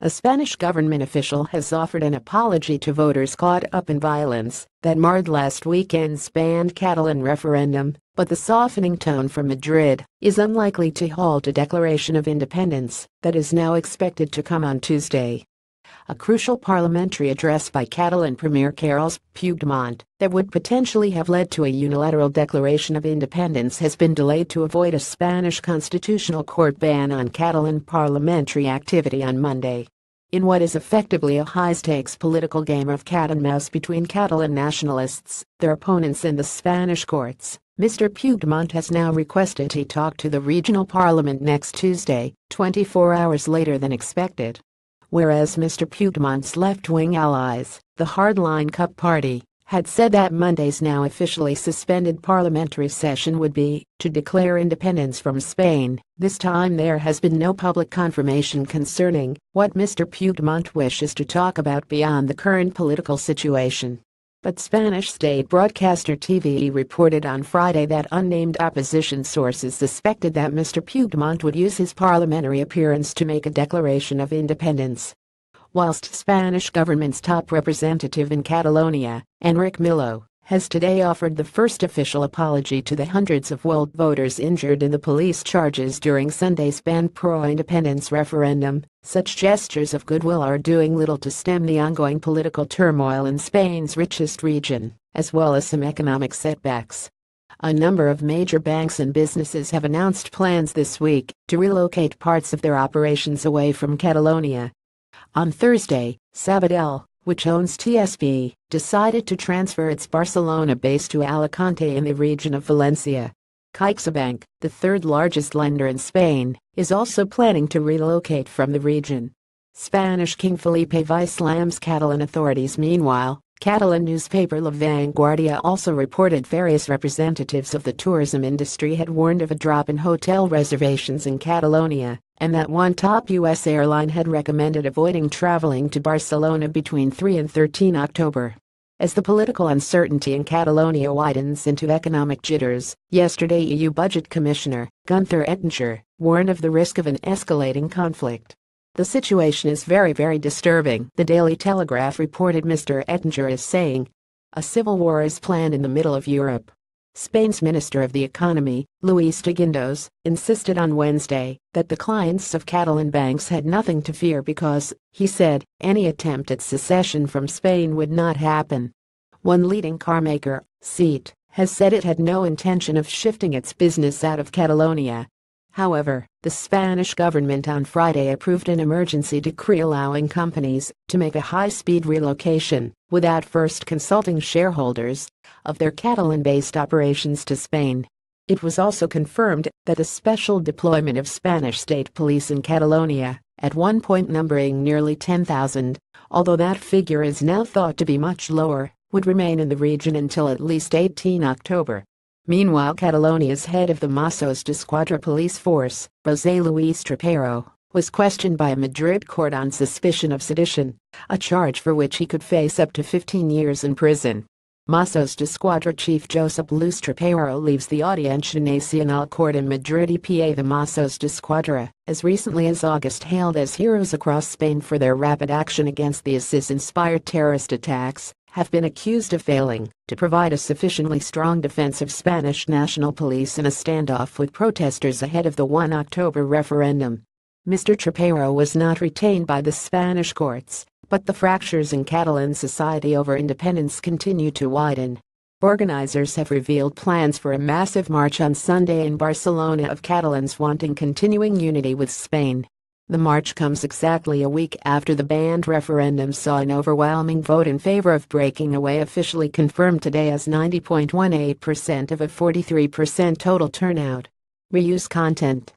A Spanish government official has offered an apology to voters caught up in violence that marred last weekend's banned Catalan referendum, but the softening tone from Madrid is unlikely to halt a declaration of independence that is now expected to come on Tuesday. A crucial parliamentary address by Catalan Premier Carles Puigdemont that would potentially have led to a unilateral declaration of independence has been delayed to avoid a Spanish constitutional court ban on Catalan parliamentary activity on Monday. In what is effectively a high-stakes political game of cat and mouse between Catalan nationalists, their opponents in the Spanish courts, Mr. Puigdemont has now requested he talk to the regional parliament next Tuesday, 24 hours later than expected whereas Mr. Puigdemont's left-wing allies, the hardline CUP party, had said that Monday's now officially suspended parliamentary session would be to declare independence from Spain. This time there has been no public confirmation concerning what Mr. Puigdemont wishes to talk about beyond the current political situation. But Spanish state broadcaster TVE reported on Friday that unnamed opposition sources suspected that Mr. Puigdemont would use his parliamentary appearance to make a declaration of independence. Whilst Spanish government's top representative in Catalonia, Enric Millo, has today offered the first official apology to the hundreds of world voters injured in the police charges during Sunday's ban pro-independence referendum. Such gestures of goodwill are doing little to stem the ongoing political turmoil in Spain's richest region, as well as some economic setbacks. A number of major banks and businesses have announced plans this week to relocate parts of their operations away from Catalonia. On Thursday, Sabadell, which owns TSB, decided to transfer its Barcelona base to Alicante in the region of Valencia. CaixaBank, the third largest lender in Spain, is also planning to relocate from the region. Spanish King Felipe V slams Catalan authorities meanwhile, Catalan newspaper La Vanguardia also reported various representatives of the tourism industry had warned of a drop in hotel reservations in Catalonia and that one top U.S. airline had recommended avoiding traveling to Barcelona between 3 and 13 October. As the political uncertainty in Catalonia widens into economic jitters, yesterday EU Budget Commissioner Gunther Oettinger warned of the risk of an escalating conflict. The situation is very very disturbing, the Daily Telegraph reported Mr. Oettinger is saying. A civil war is planned in the middle of Europe. Spain's Minister of the Economy, Luis de Guindos, insisted on Wednesday that the clients of Catalan banks had nothing to fear because, he said, any attempt at secession from Spain would not happen. One leading carmaker, SEAT, has said it had no intention of shifting its business out of Catalonia However, the Spanish government on Friday approved an emergency decree allowing companies to make a high-speed relocation, without first consulting shareholders, of their Catalan-based operations to Spain. It was also confirmed that a special deployment of Spanish state police in Catalonia, at one point numbering nearly 10,000, although that figure is now thought to be much lower, would remain in the region until at least 18 October. Meanwhile Catalonia's head of the Mossos d'Esquadra police force, José Luis Trapero, was questioned by a Madrid court on suspicion of sedition, a charge for which he could face up to 15 years in prison. Mossos d'Esquadra chief Josep Luis Trapero leaves the Audiencia Nacional court in Madrid EPA the Mossos d'Esquadra, as recently as August hailed as heroes across Spain for their rapid action against the ISIS-inspired terrorist attacks, have been accused of failing to provide a sufficiently strong defense of Spanish national police in a standoff with protesters ahead of the 1 October referendum. Mr. Trapero was not retained by the Spanish courts, but the fractures in Catalan society over independence continue to widen. Organizers have revealed plans for a massive march on Sunday in Barcelona of Catalans wanting continuing unity with Spain. The march comes exactly a week after the banned referendum saw an overwhelming vote in favor of breaking away officially confirmed today as 90.18% of a 43% total turnout. Reuse content